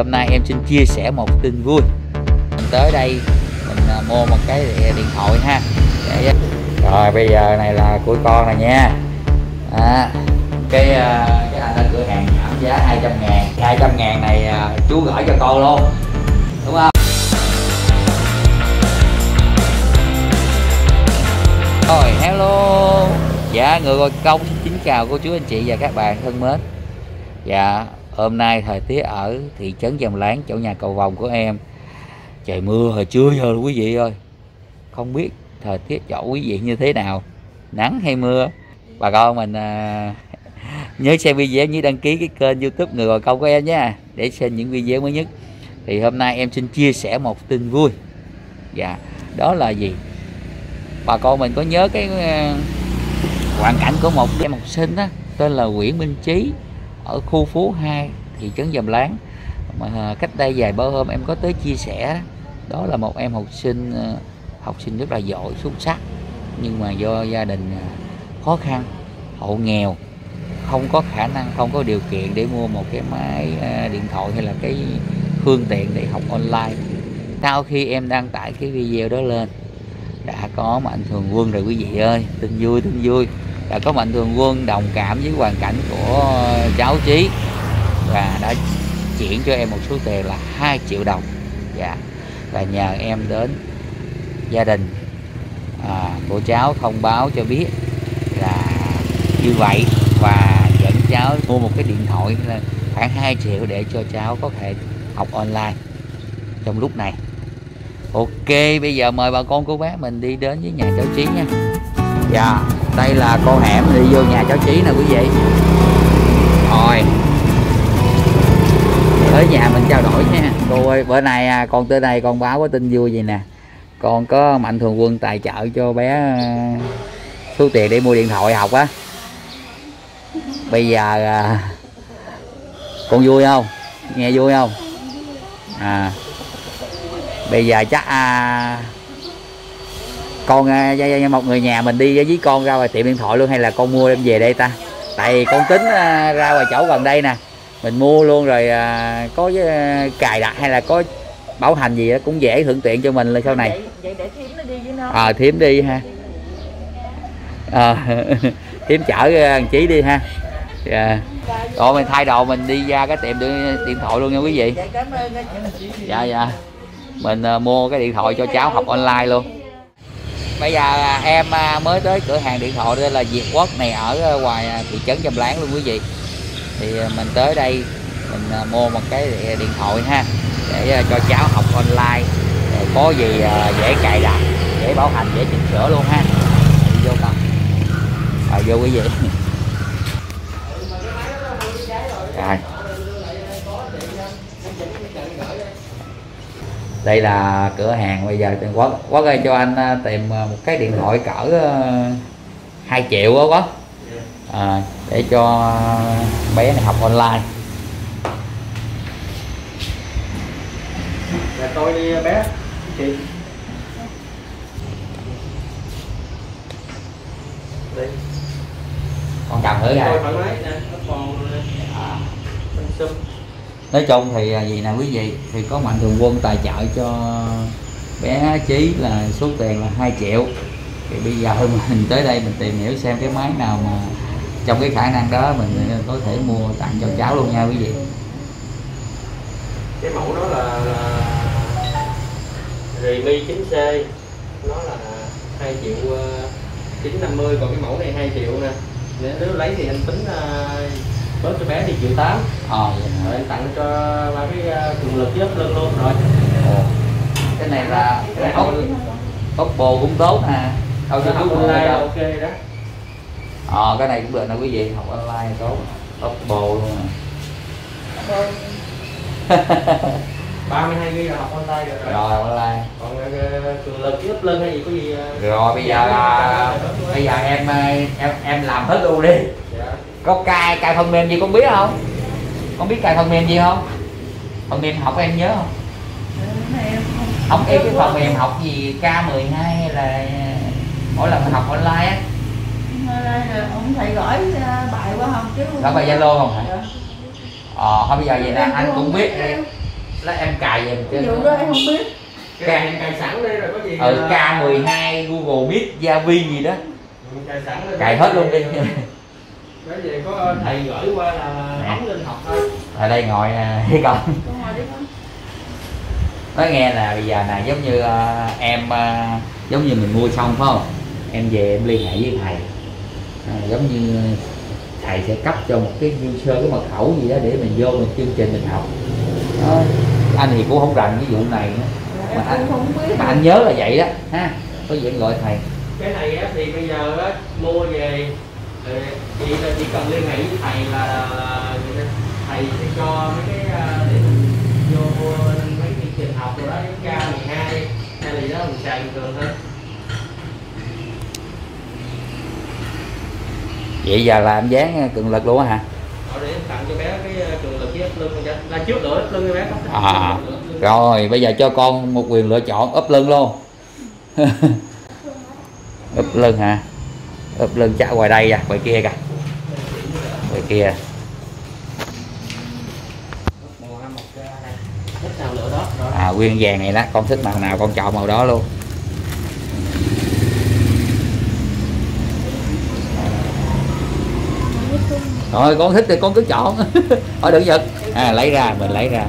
hôm nay em xin chia sẻ một tin vui. Mình tới đây mình à, mua một cái điện thoại ha. Để à, rồi bây giờ này là của con này nha. À, cái à, cái anh ở cửa hàng giảm giá 200 ngàn. 200 ngàn này chú gửi cho con luôn đúng không? Rồi hello. Dạ người coi công xin kính chào cô chú anh chị và các bạn thân mến. Dạ hôm nay thời tiết ở thị trấn Dầm Láng chỗ nhà cầu vòng của em trời mưa hồi trưa giờ quý vị ơi. Không biết thời tiết chỗ quý vị như thế nào nắng hay mưa. Bà con mình à, nhớ xem video như đăng ký cái kênh youtube người gọi công của em nhé. Để xem những video mới nhất. Thì hôm nay em xin chia sẻ một tin vui. Dạ đó là gì? Bà con mình có nhớ cái à, hoàn cảnh của một em học sinh đó tên là Nguyễn Minh Trí ở khu phố 2 thị trấn Dầm Láng. Mà à, cách đây vài bữa hôm em có tới chia sẻ, đó là một em học sinh à, học sinh rất là giỏi, xuất sắc, nhưng mà do gia đình à, khó khăn, hộ nghèo, không có khả năng, không có điều kiện để mua một cái máy điện thoại hay là cái phương tiện để học online. Sau khi em đăng tải cái video đó lên, đã có mạnh thường quân rồi, quý vị ơi, tin vui tin vui đã có mạnh thường quân đồng cảm với hoàn cảnh của ờ, cháu trí và đã chuyển cho em một số tiền là 2 triệu đồng. Dạ. Và nhờ em đến gia đình à, của cháu thông báo cho biết là như vậy và dẫn cháu mua một cái điện thoại là khoảng 2 triệu để cho cháu có thể học online trong lúc này. Ok bây giờ mời bà con cô bác mình đi đến với nhà cháu trí nha dạ đây là con hẻm đi vô nhà cháu trí nè quý vị. Rồi. Tới nhà mình trao đổi nha. Cô ơi bữa nay à, con tới đây con báo có tin vui gì nè. Con có mạnh thường quân tài trợ cho bé à, số tiền để mua điện thoại học á. Bây giờ à, con vui không? Nghe vui không? À. Bây giờ chắc à, con à, một người nhà mình đi với con ra ngoài tiệm điện thoại luôn hay là con mua đem về đây ta? Tại con tính à, ra ngoài chỗ gần đây nè mình mua luôn rồi à, có cài đặt hay là có bảo hành gì đó cũng dễ thuận tiện cho mình là sau này. Vậy, để thím nó đi với nó. À thím đi ha. À, thím chở thằng chí đi ha. Dạ. Rồi mình thay đồ mình đi ra cái tiệm điện thoại luôn nha quý vị. Dạ dạ dạ. Mình uh, mua cái điện thoại cho cháu học online luôn bây giờ à, em à, mới tới cửa hàng điện thoại đây là Việt Quốc này ở à, ngoài thị trấn Trầm Láng luôn quý vị. Thì mình tới đây mình mua một cái điện thoại ha để cho cháu học online có gì dễ cài đặt dễ bảo hành dễ chỉnh sửa luôn ha. Đi vô con à, vô quý vị rồi đây là cửa hàng bây giờ tiền quốc. Quốc ơi cho anh à, tìm à, một cái điện thoại cỡ uh, 2 triệu đó quá à, để cho bé này học online. Là tôi đi bé. Chị. Đi. Con cầm thử tôi rồi thoải mái nè. Nó còn à. sum nói chung thì à, gì nè quý vị thì có mạnh thường quân tài trợ cho bé trí là số tiền là 2 triệu. Thì bây giờ mình tới đây mình tìm hiểu xem cái máy nào mà trong cái khả năng đó mình à, có thể mua tặng cho cháu luôn nha quý vị. Cái mẫu đó là, là Redmi 9C nó là 2 triệu à, 950 còn cái mẫu này 2 triệu nè. Nếu, nếu lấy thì anh tính uh, bớt cho bé thì triệu 8 ờ. Rồi anh tặng cho ba cái uh, cường lực với lưng luôn rồi. Ồ. cái này là cái này ốc ốc bồ cũng tốt nè. Đâu nó cho chú online là đâu ok đó. Ờ cái này cũng được nè quý vị. Học online tốt. Ốc bồ luôn nè. 32 GB là học online được rồi. Rồi online. Còn uh, cường lực ấp lưng hay gì có gì rồi bây giờ là bây giờ em em em làm hết luôn đi. dạ. Có cài cài phần mềm gì con biết không? Con biết cài phần mềm gì không? Phần mềm học em nhớ không? Không em cái phần mềm học gì? K12 hay là mỗi lần học online á? Ông thầy gửi bài qua không chứ Gửi bài Zalo không hả? Ờ thôi bây giờ vậy nè anh cũng biết đi. Lá em cài ví trên dụ đó. em không biết. Cài cài sẵn đây rồi có gì ừ K12 Google Meet Yavi gì đó. Cài sẵn lên cài hết luôn đi cái gì có thầy gửi qua là Nè. bấm lên học thôi. Ở đây ngồi nè thấy con con ngồi đi con. Nói nghe là bây giờ này giống như ờ, em ờ, giống như mình mua xong phải không? Em về em liên hệ với thầy. À, giống như thầy sẽ cấp cho một cái user cái mật khẩu gì đó để mình vô mình chương trình mình học. Đó. anh thì cũng không rành cái vụ này nữa. Anh- cũng không biết. mà anh nhớ là vậy đó ha? Có gì anh gọi thầy. Cái này á, thì bây giờ á, mua về chị là chỉ cần liên hệ với thầy là thầy sẽ cho mấy cái ờ, để mình vô mấy chương trình học rồi đó cái K12 hay là gì đó mình xài bình thường thôi. Vậy giờ làm dán cường lực luôn á hả? Để tặng cho bé cái ờ, trường lực với ấp lưng là trước nữa ấp lưng cho bé có À, rồi bây giờ cho con một quyền lựa chọn úp lưng luôn. Úp lưng hả úp lưng chắc ngoài đây à ngoài kia kìa. Ngoài kia. À nguyên vàng này đó con thích màu nào con chọn màu đó luôn. Rồi con thích thì con cứ chọn. Thôi đừng giật. À lấy ra mình lấy ra.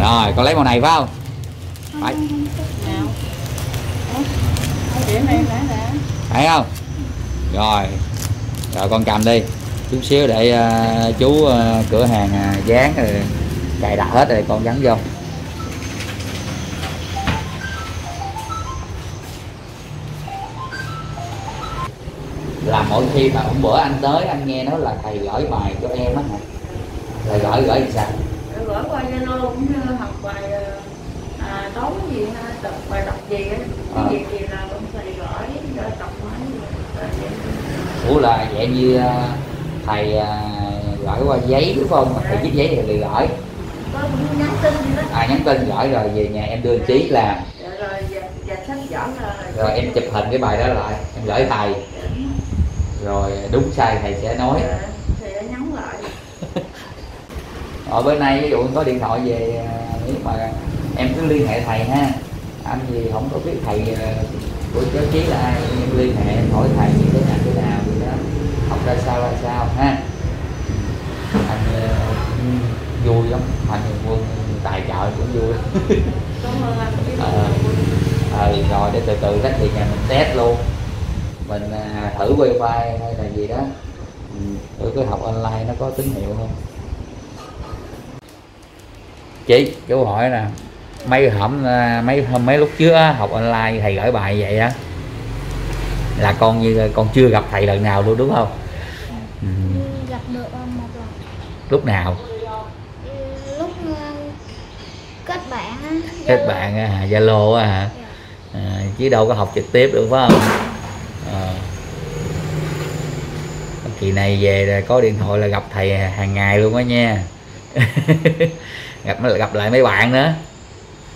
Rồi con lấy màu này phải không? Phải. Thấy không rồi rồi con cầm đi. Chút xíu để ờ, chú ờ, cửa hàng uh, dán rồi cài đặt hết rồi con gắn vô. Là mỗi khi mà hôm bữa anh tới anh nghe nói là thầy gửi bài cho em á là gửi gửi thì sao? Gửi qua Zalo cũng như học bài à, tối gì tập bài đọc gì á. À. cái gì gì là cũng thầy gửi rồi tập máy rồi vậy ủa là vậy như à, thầy à, gửi qua giấy, đúng không? Thầy viết giấy thì thầy gửi. Nhắn tin à nhắn tin gửi rồi, về nhà em đưa trí làm. Rồi em chụp hình cái bài đó lại, em gửi thầy. Rồi, đúng sai thầy sẽ nói. Ở bên nay ví dụ có điện thoại về à, nếu mà em cứ liên hệ thầy ha. Anh gì không có biết thầy của cháu chí là ai? Em liên hệ hỏi thầy như thế nào thế nào gì đó học ra sao ra sao ha? Anh cũng vui lắm. Anh quân tài trợ cũng vui. Ờ. ờ rồi để từ từ đó thì nhà mình test luôn. Mình à, thử wifi hay là gì đó. Ừ, thử cái học online nó có tín hiệu không? Chị chú hỏi nè mấy hôm à, mấy hôm mấy lúc trước á, học online thầy gửi bài vậy á. Là con như con chưa gặp thầy lần nào luôn đúng không? Ừ. gặp được ờ, một lần lúc nào? Ừ, lúc ờ, kết bạn á. Kết bạn hả? Zalo á hả? À, chứ đâu có học trực tiếp được phải không? À. kỳ này về là có điện thoại là gặp thầy hàng ngày luôn á nha. Gặp gặp lại mấy bạn nữa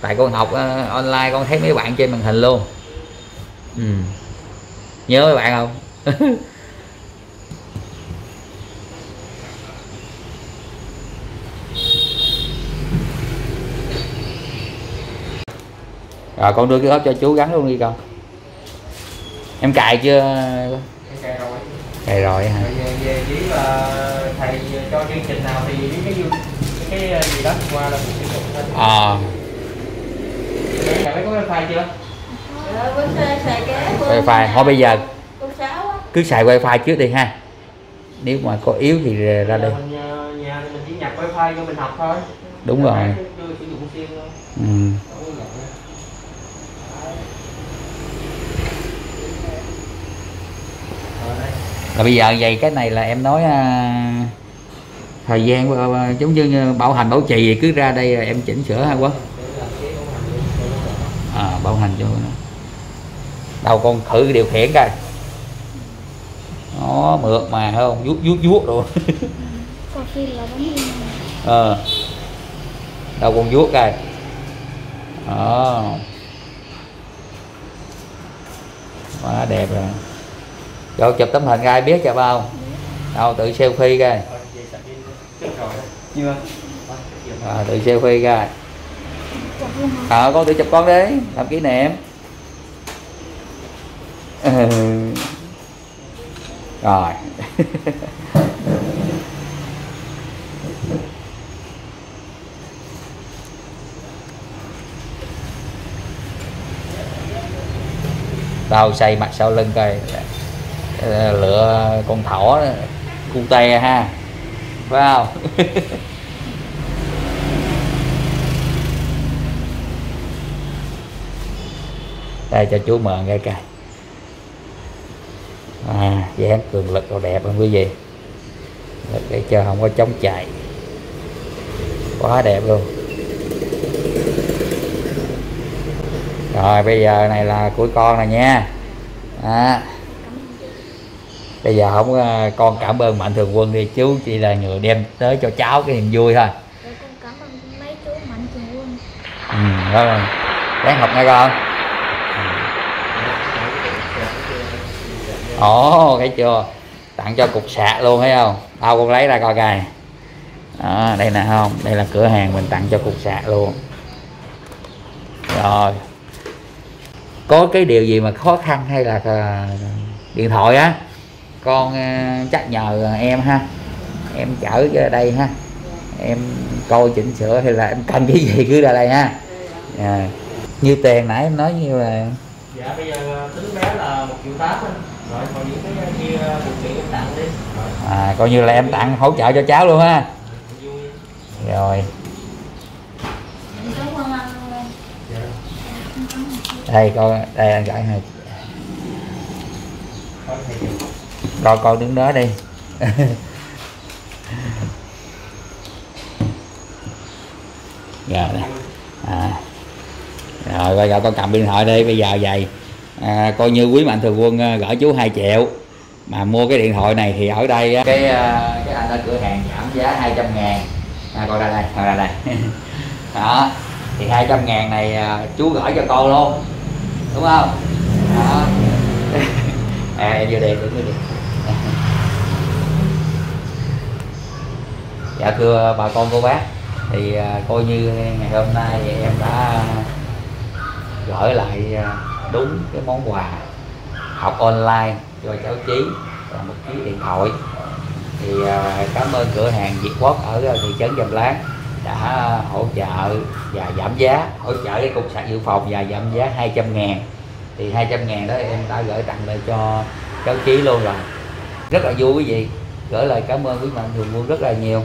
tại con học ờ, online con thấy mấy bạn trên màn hình luôn. Ừ. nhớ mấy bạn không? Rồi con đưa cái ốp cho chú gắn luôn đi con. Em cài chưa? Rồi. Cài rồi hả? Rồi về, về với là thầy cho chương trình nào thì cái gì đó qua là mình sử dụng thôi ờ Bây giờ mấy có wifi chưa? Ờ, wifi thôi bây giờ cứ xài wifi trước đi ha. Nếu mà có yếu thì ra đây. mình ờ, nhà mình chỉ nhập wifi cho mình học thôi. Đúng rồi. ừ. Là bây giờ vậy cái này là em nói à, thời gian ờ, ờ, giống như bảo hành bảo trì thì cứ ra đây em chỉnh sửa ha quá Để làm cái bảo hành luôn, cho nó đỡ. À, bảo hành cho nó. Đâu con thử cái điều khiển coi. Nó mượt mà thấy không? Vuốt vuốt vuốt rồi. Có khi là bấm lên ờ. Đâu con vuốt coi. Đó. Quá đẹp rồi. Cho chụp tấm hình ai biết cho bao đâu tự selfie coi. À, tự selfie coi ờ à, con tự chụp con đi làm kỷ niệm. Ừ. rồi. Tao xây mặt sau lưng coi. Ờ, lựa con thỏ cu te ha. Phải không? đây cho chú mượn cái. Cây à dáng cường lực đồ đẹp không quý vị? Lực để cho không có chống chạy. Quá đẹp luôn. Rồi bây giờ này là của con này nha. À, bây giờ không ờ, con cảm ơn mạnh thường quân đi. Chú chỉ là người đem tới cho cháu cái niềm vui thôi. Rồi cảm ơn mấy chú mạnh thường quân. Ừ, rồi. Ráng học nghe con ồ thấy chưa? Tặng cho cục sạc luôn thấy không? Tao con lấy ra coi coi. Đó đây nè không? Đây là cửa hàng mình tặng cho cục sạc luôn. Rồi. Có cái điều gì mà khó khăn hay là à, điện thoại á? Con à, chắc nhờ em ha. Em chở ra đây ha. Em coi chỉnh sửa hay là em cần cái gì cứ ra đây ha. À, như tiền nãy em nói như là dạ bây giờ à, tính bé là một triệu tám rồi à, coi như là em tặng hỗ trợ cho cháu luôn ha. Vui. Rồi. Dạ. Đây coi đây anh gửi thì coi coi đứng đó đi. Rồi à. rồi bây giờ con cầm điện thoại đi bây giờ vậy à, coi như quý mạnh thường quân à, gửi chú 2 triệu. Mà mua cái điện thoại này thì ở đây à, cái à, cái anh ở cửa hàng giảm giá 200 ngàn. À, coi ra đây coi ra đây. Đó thì 200 ngàn này chú gửi cho con luôn. Đúng không? Đó. À em vô đây đứng vô dạ thưa bà con cô bác. Thì coi như ngày hôm nay em đã gửi lại đúng cái món quà học online cho cháu Chí là một chiếc điện thoại. Thì à, cảm ơn cửa hàng Việt Quốc ở à, thị trấn Dầm Láng đã hỗ trợ và giảm giá, hỗ trợ cái cục sạc dự phòng và giảm giá 200 ngàn. Thì 200 ngàn đó em đã gửi tặng lại cho cháu Chí luôn rồi. Rất là vui quý vị, gửi lời cảm ơn quý mạnh thường quân rất là nhiều.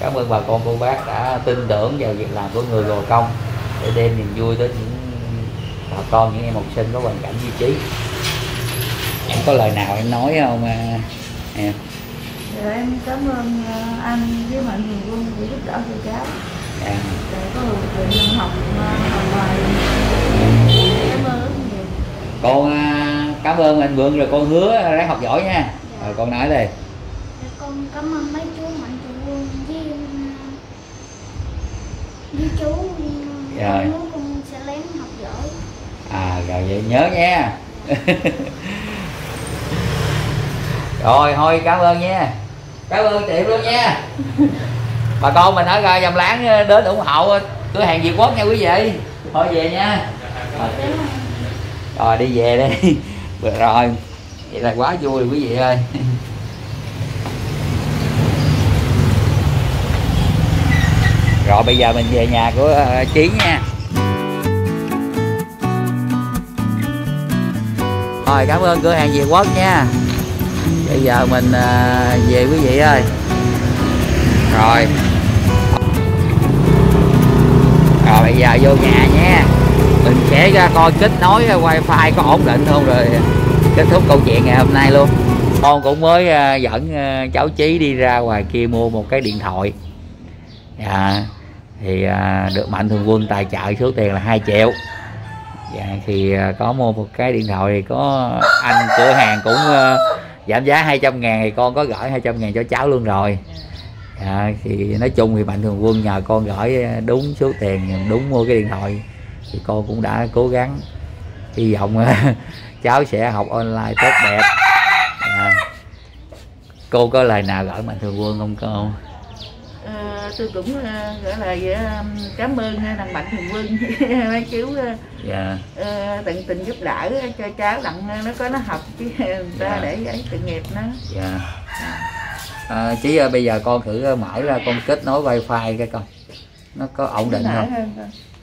Cảm ơn bà con cô bác đã tin tưởng vào việc làm của người gò công để đem niềm vui đến những bà con những em học sinh có hoàn cảnh như trí. Em có lời nào em nói không à, em Rồi em cảm ơn ờ, anh với mạnh thường quân vì giúp đỡ cho cháu. À, để có điều kiện học học bài cảm ơn. Nhiều con à, cảm ơn anh vượng rồi con hứa ráng học giỏi nha. Rồi con nói đi Rồi con cảm ơn mấy chú mạnh thường quân với ờ, với chú Rồi. con muốn con sẽ lén học giỏi à rồi vậy nhớ nha. Rồi thôi cảm ơn nha. Cảm ơn tiệm luôn nha. Bà con mình ở ra dầm láng ờ, đến ủng hộ ờ, cửa hàng Việt Quốc nha quý vị. Thôi về nha. Rồi, rồi đi về đi. Rồi. Vậy là quá vui quý vị ơi. Rồi bây giờ mình về nhà của ờ, trí nha. Rồi cảm ơn cửa hàng Việt Quốc nha. Bây giờ mình à, về quý vị ơi. Rồi. Rồi bây giờ vô nhà nha. Mình sẽ ra coi kết nối à, wifi có ổn định không rồi Kết thúc câu chuyện ngày hôm nay luôn. Con cũng mới à, dẫn cháu Chí đi ra ngoài kia mua một cái điện thoại. Dạ. À, Thì được Mạnh Thường Quân tài trợ số tiền là 2 triệu dạ thì ờ, có mua một cái điện thoại thì có anh cửa hàng cũng ờ, giảm giá 200 ngàn thì con có gửi 200 ngàn cho cháu luôn rồi. Dạ, thì nói chung thì mạnh thường quân nhờ con gửi ờ, đúng số tiền đúng mua cái điện thoại thì con cũng đã cố gắng. Hy vọng cháu sẽ học online tốt đẹp. Dạ. cô có lời nào gửi mạnh thường quân không cô? Tôi cũng ờ, gọi là ờ, cảm ơn ờ, thằng Mạnh Thường Quân mấy chú ờ, dạ. ờ, tận tình giúp đỡ cho cháu đặng nó có nó học chứ người ta Dạ. để ấy sự nghiệp nó. Dạ. À, chí ơi, bây giờ con thử ờ, mở ra con kết nối wifi cái con nó có ổn định không?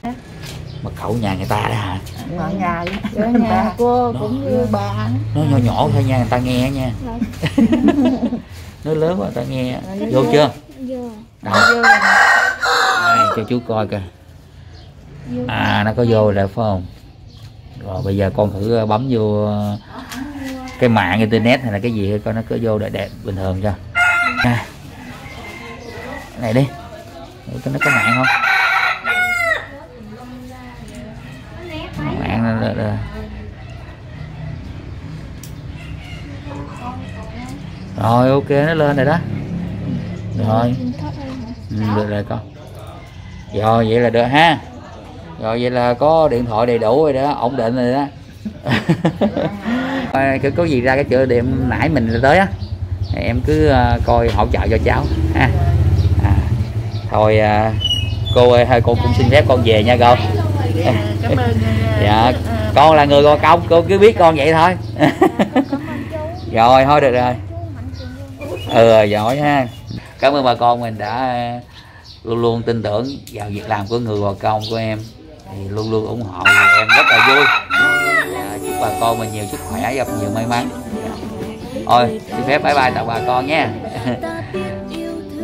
rồi. mật khẩu nhà người ta đó hả? Ngõ nhà Ở nhà cô cũng như bạn nó nhỏ nhỏ thôi nha người ta nghe nha. Nó lớn quá ta nghe. Vô chưa Vô. Đâu đây cho chú coi kìa à nó có vô rồi phải không? Rồi bây giờ con thử ờ, bấm vô ờ, cái mạng internet hay là cái gì coi nó có vô để đẹp bình thường cho. À. này đi. Để nó có mạng không? Mạng là, là. rồi ok nó lên rồi đó rồi ừ, được rồi con. Rồi vậy là được ha. Rồi vậy là có điện thoại đầy đủ rồi đó. Ổn định rồi đó. À, cứ có gì ra cái chợ điểm nãy mình tới á. Em cứ ờ, coi hỗ trợ cho cháu ha. À, thôi à, cô ơi thôi cô cũng xin phép con về nha cô. Dạ, cảm ơn ờ, dạ. Ờ, con là người gò công cô cứ biết con vậy thôi. Rồi thôi được rồi. Ừ giỏi ha cảm ơn bà con mình đã ờ, luôn luôn tin tưởng vào việc làm của người gò công của em. Thì luôn luôn ủng hộ em rất là vui. Dạ, chúc bà con mình nhiều sức khỏe gặp nhiều may mắn. Ôi xin phép bye bye tạm bà con nha.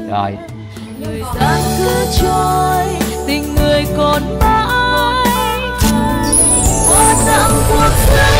Rồi. Thời gian cứ trôi tình người còn mãi. Qua dặm cuộc đời.